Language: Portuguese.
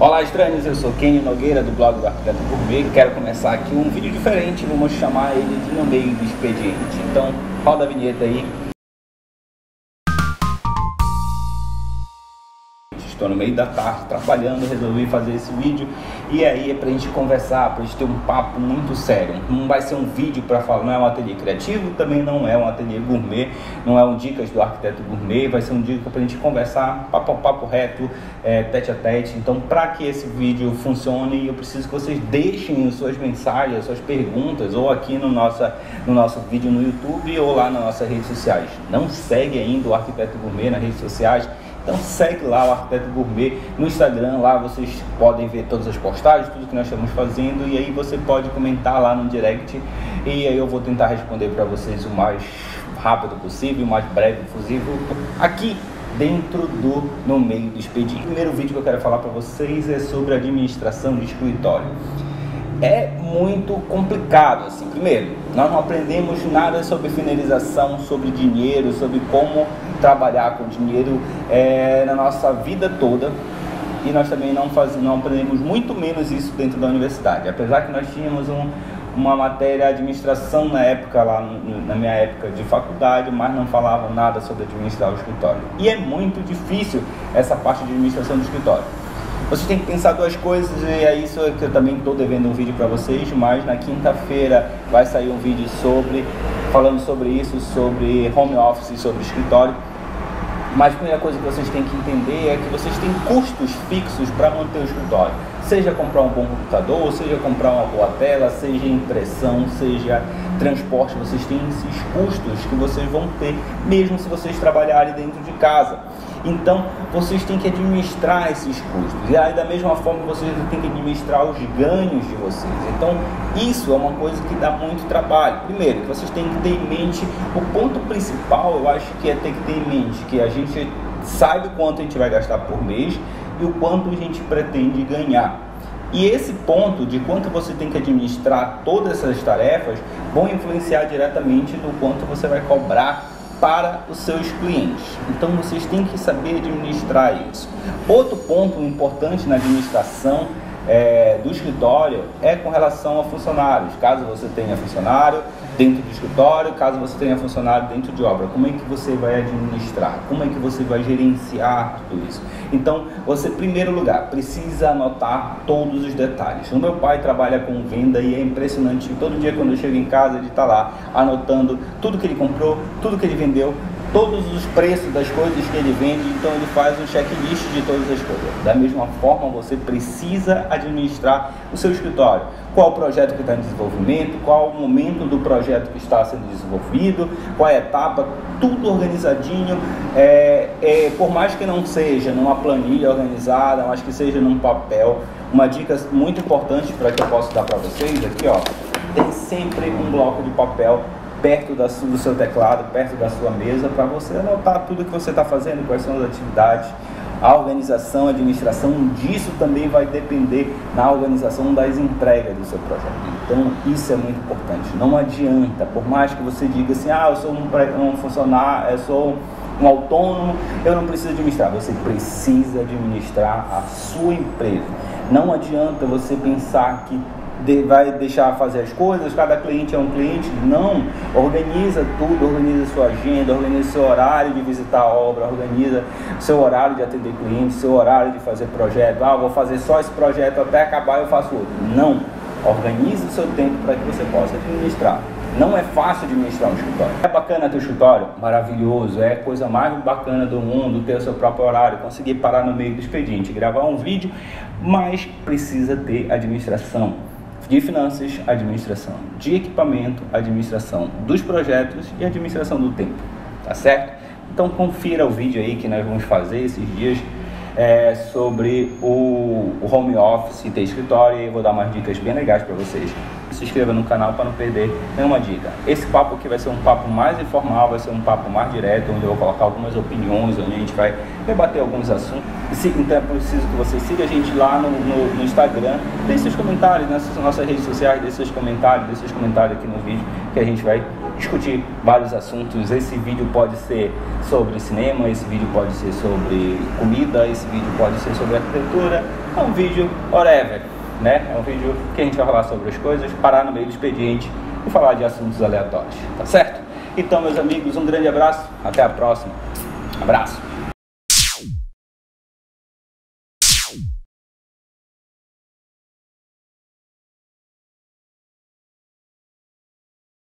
Olá estranhos, eu sou Kenny Nogueira do blog do Arquiteto Gourmet. Quero começar aqui um vídeo diferente, vamos chamar ele de No Meio do Expediente. Então roda a vinheta aí estou no meio da tarde trabalhando, resolvi fazer esse vídeo e aí é pra gente conversar, pra gente ter um papo muito sério. Não vai ser um vídeo para falar, não é um ateliê criativo, também não é um ateliê gourmet, não é um dicas do arquiteto gourmet, vai ser um dica pra gente conversar, papo, papo reto, é, tete a tete. Então, para que esse vídeo funcione, eu preciso que vocês deixem suas mensagens, suas perguntas, ou aqui no, nossa, no nosso vídeo no YouTube ou lá nas nossas redes sociais. Não segue ainda o Arquiteto Gourmet nas redes sociais então segue lá o Arquiteto Gourmet no Instagram, lá vocês podem ver todas as postagens, tudo que nós estamos fazendo e aí você pode comentar lá no direct e aí eu vou tentar responder para vocês o mais rápido possível, o mais breve possível aqui dentro do no meio do expediente. O primeiro vídeo que eu quero falar para vocês é sobre administração de escritório é muito complicado. Assim. Primeiro, nós não aprendemos nada sobre finalização, sobre dinheiro, sobre como trabalhar com dinheiro é, na nossa vida toda. E nós também não, faz, não aprendemos muito menos isso dentro da universidade. Apesar que nós tínhamos um, uma matéria administração na época, lá na minha época de faculdade, mas não falavam nada sobre administrar o escritório. E é muito difícil essa parte de administração do escritório. Você tem que pensar duas coisas e é isso que eu também estou devendo um vídeo para vocês, mas na quinta-feira vai sair um vídeo sobre falando sobre isso, sobre home office, sobre escritório. Mas a primeira coisa que vocês têm que entender é que vocês têm custos fixos para manter o escritório. Seja comprar um bom computador, seja comprar uma boa tela, seja impressão, seja transporte, vocês têm esses custos que vocês vão ter, mesmo se vocês trabalharem dentro de casa. Então, vocês têm que administrar esses custos. E aí, da mesma forma, vocês têm que administrar os ganhos de vocês. Então, isso é uma coisa que dá muito trabalho. Primeiro, vocês têm que ter em mente, o ponto principal, eu acho que é ter que ter em mente que a gente sabe quanto a gente vai gastar por mês e o quanto a gente pretende ganhar. E esse ponto de quanto você tem que administrar todas essas tarefas vão influenciar diretamente no quanto você vai cobrar para os seus clientes. Então vocês têm que saber administrar isso. Outro ponto importante na administração é, do escritório é com relação a funcionários. Caso você tenha funcionário dentro do escritório, caso você tenha funcionário dentro de obra, como é que você vai administrar? Como é que você vai gerenciar tudo isso? Então, você, em primeiro lugar, precisa anotar todos os detalhes. O meu pai trabalha com venda e é impressionante. Todo dia, quando eu chego em casa, ele está lá anotando tudo que ele comprou, tudo que ele vendeu, todos os preços das coisas que ele vende, então ele faz um checklist de todas as coisas. Da mesma forma, você precisa administrar o seu escritório. Qual o projeto que está em desenvolvimento, qual o momento do projeto que está sendo desenvolvido, qual a etapa, tudo organizadinho. É, é, por mais que não seja numa planilha organizada, mas que seja num papel, uma dica muito importante para que eu possa dar para vocês aqui, ó, tem sempre um bloco de papel perto da, do seu teclado, perto da sua mesa, para você anotar tudo que você está fazendo, quais são as atividades, a organização, a administração disso também vai depender na organização das entregas do seu projeto. Então, isso é muito importante. Não adianta, por mais que você diga assim, ah, eu sou um, um funcionário, eu sou um autônomo, eu não preciso administrar. Você precisa administrar a sua empresa. Não adianta você pensar que de, vai deixar fazer as coisas, cada cliente é um cliente. Não, organiza tudo, organiza sua agenda, organiza seu horário de visitar a obra, organiza seu horário de atender clientes, seu horário de fazer projeto. Ah, vou fazer só esse projeto até acabar eu faço outro. Não, organize o seu tempo para que você possa administrar. Não é fácil administrar um escritório. É bacana ter um escritório? Maravilhoso. É a coisa mais bacana do mundo ter o seu próprio horário, conseguir parar no meio do expediente, gravar um vídeo, mas precisa ter administração de finanças, administração de equipamento, administração dos projetos e administração do tempo, tá certo? Então confira o vídeo aí que nós vamos fazer esses dias é, sobre o, home office e ter escritório e vou dar umas dicas bem legais para vocês se inscreva no canal para não perder nenhuma dica. Esse papo aqui vai ser um papo mais informal, vai ser um papo mais direto, onde eu vou colocar algumas opiniões, onde a gente vai debater alguns assuntos. Então é preciso que você siga a gente lá no, no, no Instagram, deixe seus comentários nessas nossas redes sociais, deixe seus comentários, deixe seus comentários aqui no vídeo, que a gente vai discutir vários assuntos. Esse vídeo pode ser sobre cinema, esse vídeo pode ser sobre comida, esse vídeo pode ser sobre arquitetura, é um vídeo whatever, né? É um vídeo que a gente vai falar sobre as coisas, parar no meio do expediente e falar de assuntos aleatórios, tá certo? Então, meus amigos, um grande abraço, até a próxima. Abraço.